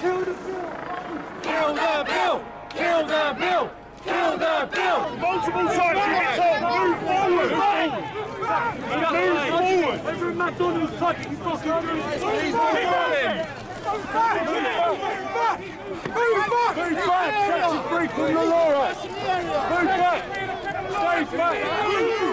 Kill the bill! Kill the bill! Kill the bill! Kill the bill! Multiple times move forward! Move forward! Every McDonald's touch, he's fucking moving. Move back! Move back! Move back! Move back! Set free from the law! Move back! Stay back!